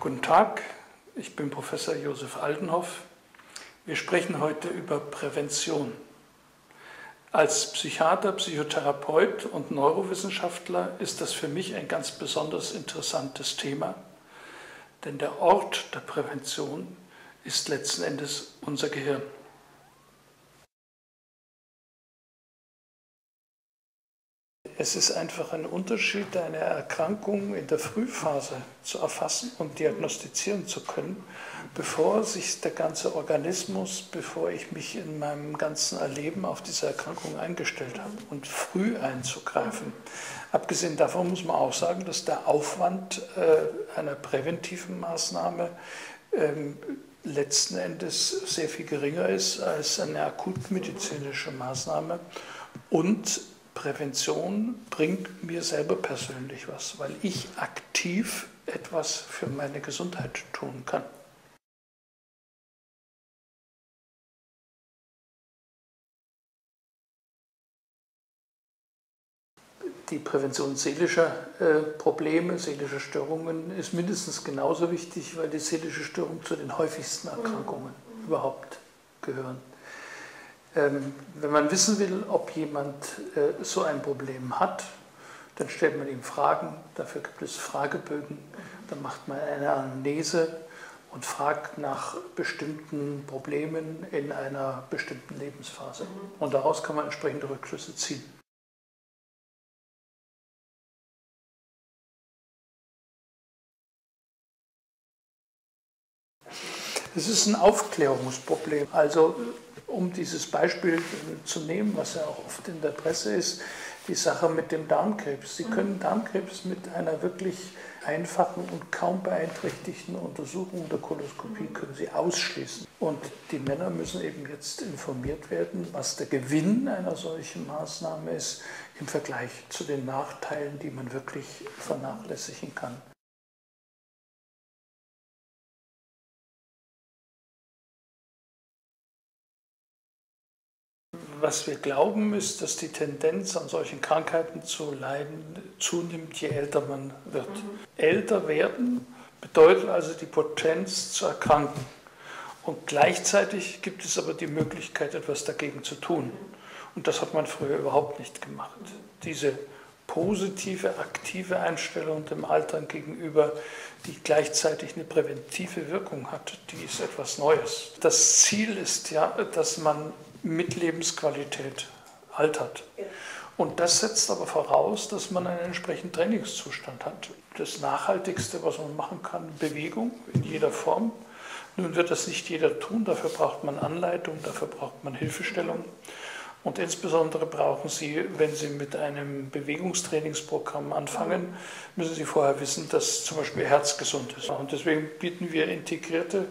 Guten Tag, ich bin Professor Josef Altenhoff. Wir sprechen heute über Prävention. Als Psychiater, Psychotherapeut und Neurowissenschaftler ist das für mich ein ganz besonders interessantes Thema, denn der Ort der Prävention ist letzten Endes unser Gehirn. Es ist einfach ein Unterschied, eine Erkrankung in der Frühphase zu erfassen und diagnostizieren zu können, bevor sich der ganze Organismus, bevor ich mich in meinem ganzen Erleben auf diese Erkrankung eingestellt habe und früh einzugreifen. Abgesehen davon muss man auch sagen, dass der Aufwand äh, einer präventiven Maßnahme ähm, letzten Endes sehr viel geringer ist als eine akutmedizinische Maßnahme und Prävention bringt mir selber persönlich was, weil ich aktiv etwas für meine Gesundheit tun kann. Die Prävention seelischer äh, Probleme, seelischer Störungen ist mindestens genauso wichtig, weil die seelische Störung zu den häufigsten Erkrankungen mhm. überhaupt gehören. Ähm, wenn man wissen will, ob jemand äh, so ein Problem hat, dann stellt man ihm Fragen, dafür gibt es Fragebögen, dann macht man eine Anamnese und fragt nach bestimmten Problemen in einer bestimmten Lebensphase. Mhm. Und daraus kann man entsprechende Rückschlüsse ziehen. Es ist ein Aufklärungsproblem. Also um dieses Beispiel zu nehmen, was ja auch oft in der Presse ist, die Sache mit dem Darmkrebs. Sie können Darmkrebs mit einer wirklich einfachen und kaum beeinträchtigten Untersuchung der Koloskopie können Sie ausschließen. Und die Männer müssen eben jetzt informiert werden, was der Gewinn einer solchen Maßnahme ist im Vergleich zu den Nachteilen, die man wirklich vernachlässigen kann. Was wir glauben, ist, dass die Tendenz an solchen Krankheiten zu leiden zunimmt, je älter man wird. Mhm. Älter werden bedeutet also die Potenz zu erkranken. Und gleichzeitig gibt es aber die Möglichkeit, etwas dagegen zu tun. Und das hat man früher überhaupt nicht gemacht. Diese positive, aktive Einstellung dem Altern gegenüber, die gleichzeitig eine präventive Wirkung hat, die ist etwas Neues. Das Ziel ist ja, dass man mit Lebensqualität altert. Und das setzt aber voraus, dass man einen entsprechenden Trainingszustand hat. Das Nachhaltigste, was man machen kann, Bewegung in jeder Form. Nun wird das nicht jeder tun, dafür braucht man Anleitung, dafür braucht man Hilfestellung. Und insbesondere brauchen Sie, wenn Sie mit einem Bewegungstrainingsprogramm anfangen, müssen Sie vorher wissen, dass zum Beispiel Herz gesund ist. Und deswegen bieten wir integrierte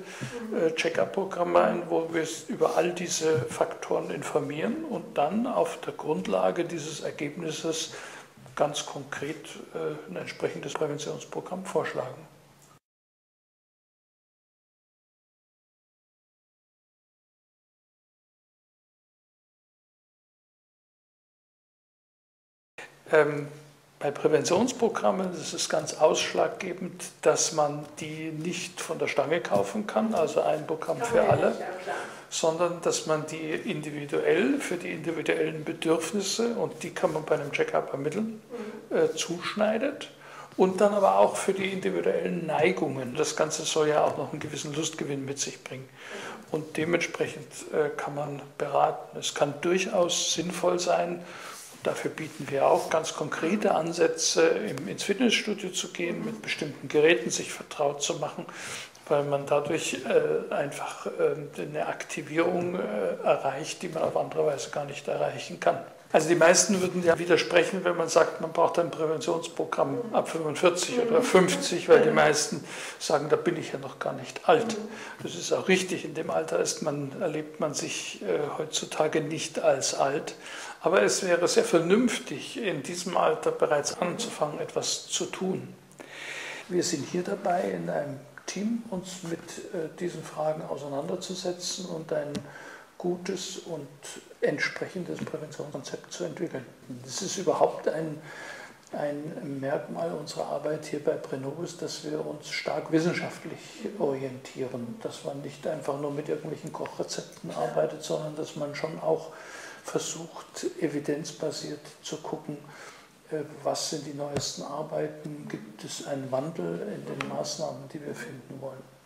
äh, Check-up-Programme ein, wo wir über all diese Faktoren informieren und dann auf der Grundlage dieses Ergebnisses ganz konkret äh, ein entsprechendes Präventionsprogramm vorschlagen. Bei Präventionsprogrammen ist es ganz ausschlaggebend, dass man die nicht von der Stange kaufen kann, also ein Programm für alle, sondern dass man die individuell für die individuellen Bedürfnisse, und die kann man bei einem Check-up ermitteln, mhm. äh, zuschneidet und dann aber auch für die individuellen Neigungen. Das Ganze soll ja auch noch einen gewissen Lustgewinn mit sich bringen. Und dementsprechend äh, kann man beraten. Es kann durchaus sinnvoll sein, Dafür bieten wir auch ganz konkrete Ansätze, ins Fitnessstudio zu gehen, mit bestimmten Geräten sich vertraut zu machen, weil man dadurch äh, einfach äh, eine Aktivierung äh, erreicht, die man auf andere Weise gar nicht erreichen kann. Also die meisten würden ja widersprechen, wenn man sagt, man braucht ein Präventionsprogramm ab 45 oder 50, weil die meisten sagen, da bin ich ja noch gar nicht alt. Das ist auch richtig, in dem Alter ist man, erlebt man sich äh, heutzutage nicht als alt. Aber es wäre sehr vernünftig, in diesem Alter bereits anzufangen, etwas zu tun. Wir sind hier dabei, in einem Team uns mit äh, diesen Fragen auseinanderzusetzen und ein gutes und entsprechendes Präventionskonzept zu entwickeln. Das ist überhaupt ein, ein Merkmal unserer Arbeit hier bei Brenobus, dass wir uns stark wissenschaftlich orientieren, dass man nicht einfach nur mit irgendwelchen Kochrezepten arbeitet, sondern dass man schon auch versucht, evidenzbasiert zu gucken, äh, was sind die neuesten Arbeiten, gibt es einen Wandel in den Maßnahmen, die wir finden wollen.